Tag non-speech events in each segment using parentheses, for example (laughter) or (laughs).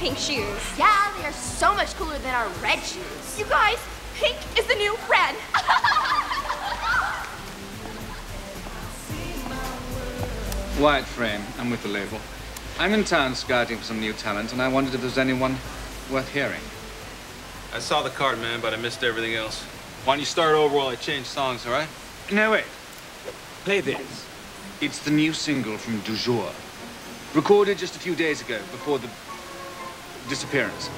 pink shoes. Yeah, they are so much cooler than our red shoes. You guys, pink is the new red. (laughs) Wyatt Frame, I'm with the label. I'm in town scouting for some new talent, and I wondered if there's anyone worth hearing. I saw the card, man, but I missed everything else. Why don't you start over while I change songs, all right? No, wait. Play this. It's the new single from Du Jour. Recorded just a few days ago, before the disappearance.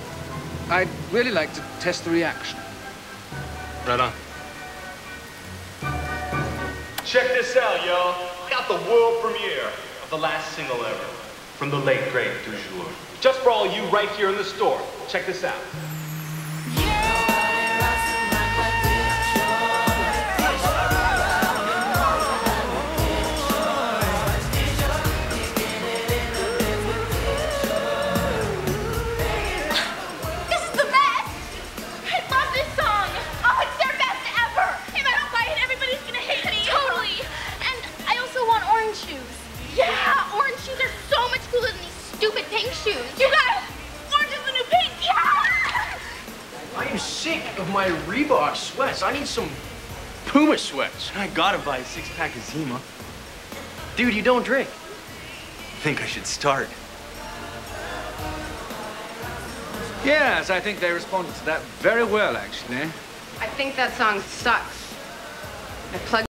I'd really like to test the reaction. Right on. Check this out, y'all. Got the world premiere of the last single ever from the late great Du Jour. Just for all you right here in the store. Check this out. Pink shoes. You guys, orange is the new pink. Yeah. I am sick of my Reebok sweats. I need some Puma sweats. I gotta buy a six pack of Zima. Dude, you don't drink. I Think I should start. Yes, I think they responded to that very well, actually. I think that song sucks. I plugged